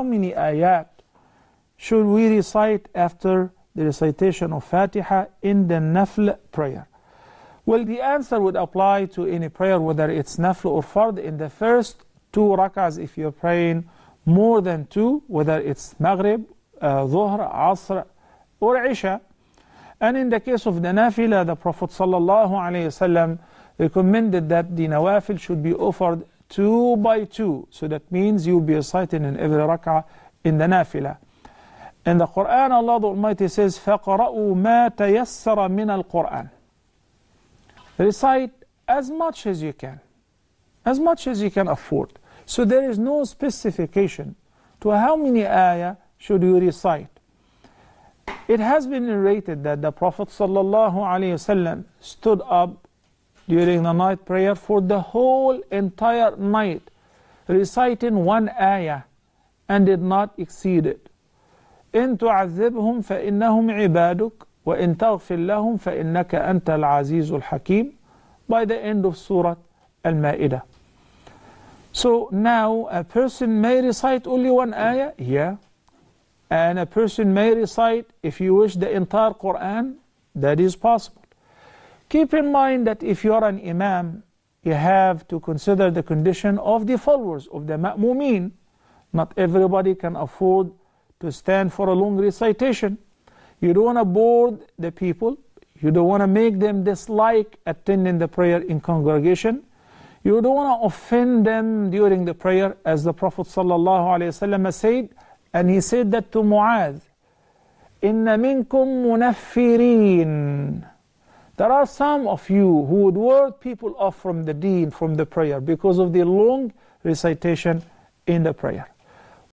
how many ayat should we recite after the recitation of Fatiha in the Nafl prayer? Well, the answer would apply to any prayer, whether it's Nafl or Fard. In the first two rak'ahs, if you're praying more than two, whether it's Maghrib, uh, Dhuhr, Asr, or Isha. And in the case of the Nafila, the Prophet ﷺ recommended that the Nawafil should be offered two by two. So that means you'll be reciting in every rak'ah in the Nafila. In the Quran, Allah the Almighty says, فَقَرَأُوا مَا تَيَسَّرَ مِنَ الْقُرْآنِ Recite as much as you can, as much as you can afford. So there is no specification to how many ayah should you recite. It has been narrated that the Prophet ﷺ stood up during the night prayer for the whole entire night, reciting one ayah and did not exceed it. إن تعذبهم فإنهم عبادك وإن تغفر لهم فإنك أنت العزيز الحكيم by the end of Surah Al-Ma'idah. So now a person may recite only one ayah, yeah. And a person may recite, if you wish, the entire Quran, that is possible. Keep in mind that if you are an imam, you have to consider the condition of the followers, of the ma'mumin. Not everybody can afford to stand for a long recitation. You don't want to bore the people. You don't want to make them dislike attending the prayer in congregation. You don't want to offend them during the prayer, as the Prophet ﷺ said, and he said that to Mu'adh. إِنَّ مِنْكُمْ مُنَفِّرِينَ there are some of you who would ward people off from the deen, from the prayer, because of the long recitation in the prayer.